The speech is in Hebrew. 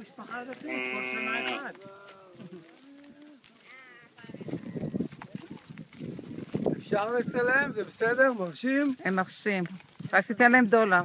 משפחה דתית, כל שנה אחד. אפשר לצלם? זה בסדר? מרשים? הם מרשים. רק תיתן להם דולר.